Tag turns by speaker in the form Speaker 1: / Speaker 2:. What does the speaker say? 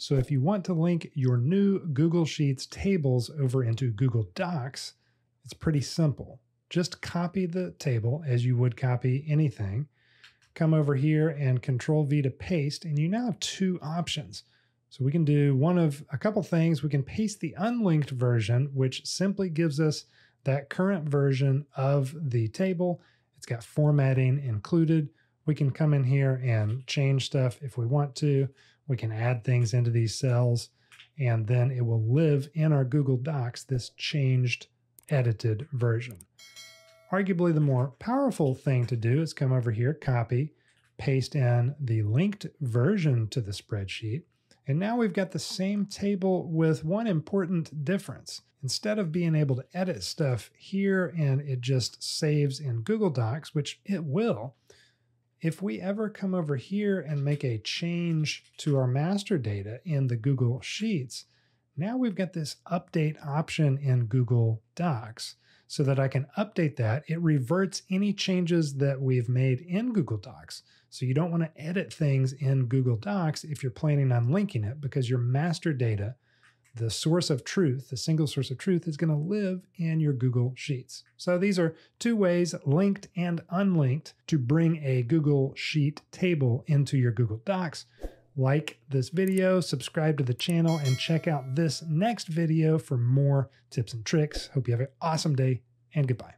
Speaker 1: So if you want to link your new Google Sheets tables over into Google Docs, it's pretty simple. Just copy the table as you would copy anything. Come over here and Control V to paste, and you now have two options. So we can do one of a couple things. We can paste the unlinked version, which simply gives us that current version of the table. It's got formatting included. We can come in here and change stuff if we want to. We can add things into these cells, and then it will live in our Google Docs, this changed, edited version. Arguably, the more powerful thing to do is come over here, copy, paste in the linked version to the spreadsheet. And now we've got the same table with one important difference. Instead of being able to edit stuff here and it just saves in Google Docs, which it will, if we ever come over here and make a change to our master data in the Google Sheets, now we've got this update option in Google Docs so that I can update that. It reverts any changes that we've made in Google Docs. So you don't want to edit things in Google Docs if you're planning on linking it because your master data, the source of truth, the single source of truth, is going to live in your Google Sheets. So these are two ways, linked and unlinked, to bring a Google Sheet table into your Google Docs like this video, subscribe to the channel, and check out this next video for more tips and tricks. Hope you have an awesome day, and goodbye.